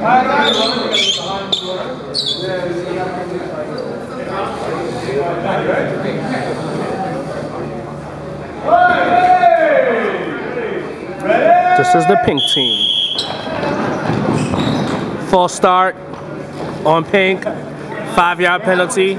This is the pink team. False start on pink. Five yard penalty.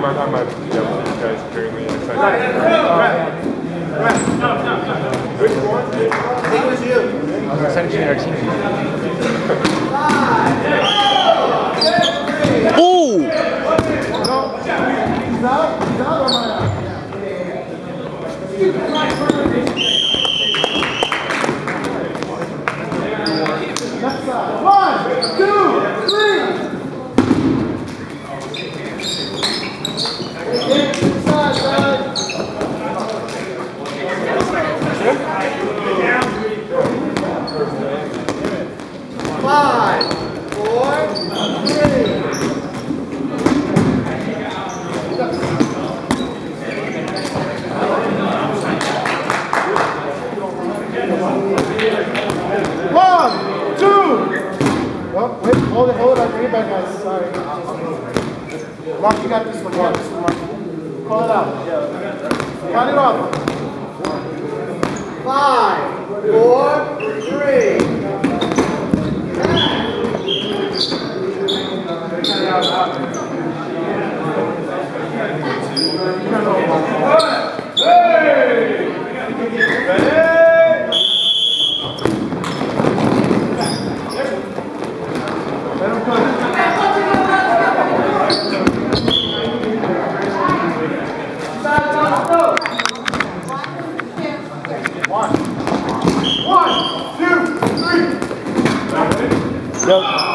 Skyler. Are you going to eat the 12-day Masters? I'm, I'm, I'm at yeah, with these guys apparently excited. Ooh! One, two, three. Inside, side. Five, four, three. One, two. Oh, wait, hold it, hold it. I'll bring it back, guys. Sorry. Mark, you got this one. Mark, this one, Mark. Call it out. Count it off. Five, four, three. Yep.